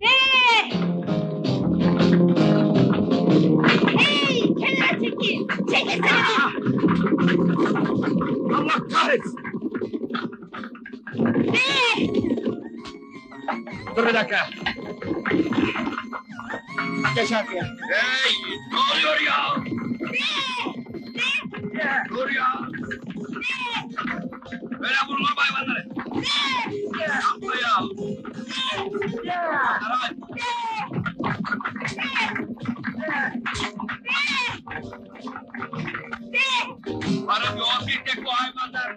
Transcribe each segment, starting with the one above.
Hey! Hey! Kenara çekil! Çekilsene! Allah kahretsin! Hey! Dur bir dakika. Geç arkaya. Hey! Ne oluyor ya? Dur ya! Böyle vurulur hayvanları? Bana bir on bir tek bu hayvanlar.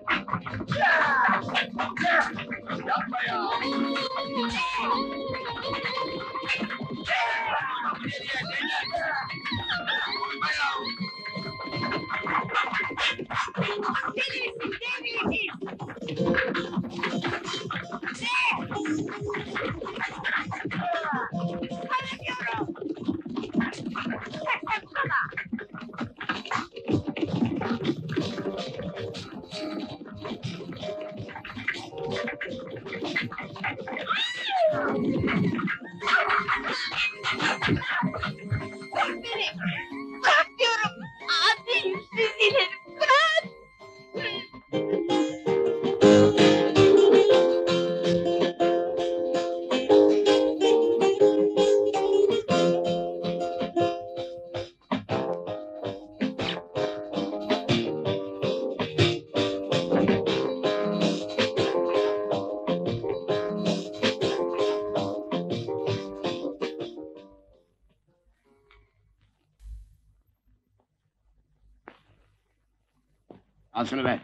I'm Al şunu ver.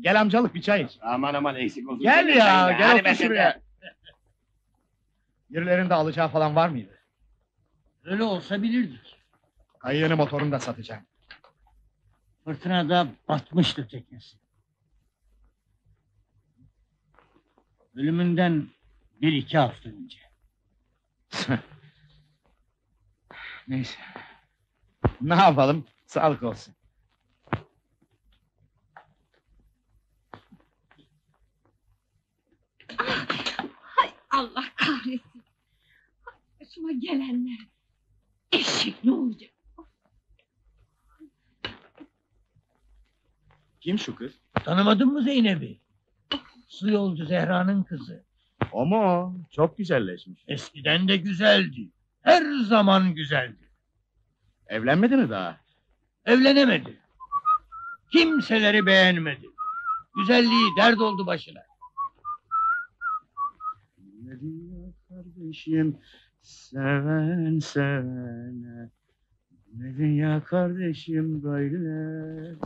Gel amcalık bir çay iç. Aman aman eksik olsun. Gel ya, Hadi gel be otur sen şuraya. de. Birilerinde alacağı falan var mıydı? Öyle olsa bilirdik. Kayığını motorunu da satacağım. Fırtınada batmıştı teknesi. Ölümünden bir iki hafta önce. Neyse. Ne yapalım? Sağlık olsun. Allah kahretsin! Başıma gelenler! Eşek ne olacak? Kim şu kız? Tanımadın mı Zeynep'i? Su yolcu Zehra'nın kızı. O mu o? Çok güzelleşmiş. Eskiden de güzeldi. Her zaman güzeldi. Evlenmedi mi daha? Evlenemedi. Kimseleri beğenmedi. Güzelliği dert oldu başına. Ne diyor kardeşim seven sevene. Ne dünya kardeşim böyle